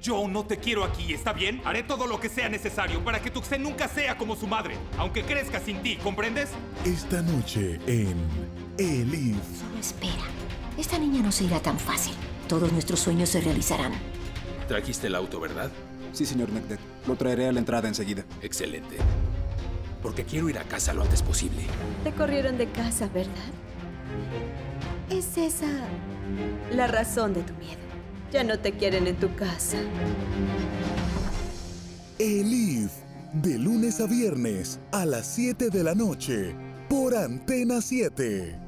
Yo no te quiero aquí, ¿está bien? Haré todo lo que sea necesario para que Tuxen nunca sea como su madre, aunque crezca sin ti, ¿comprendes? Esta noche en Elif. Solo espera. Esta niña no se irá tan fácil. Todos nuestros sueños se realizarán. Trajiste el auto, ¿verdad? Sí, señor Necdet. Lo traeré a la entrada enseguida. Excelente. Porque quiero ir a casa lo antes posible. Te corrieron de casa, ¿verdad? Es esa la razón de tu miedo. Ya no te quieren en tu casa. Elif. De lunes a viernes a las 7 de la noche por Antena 7.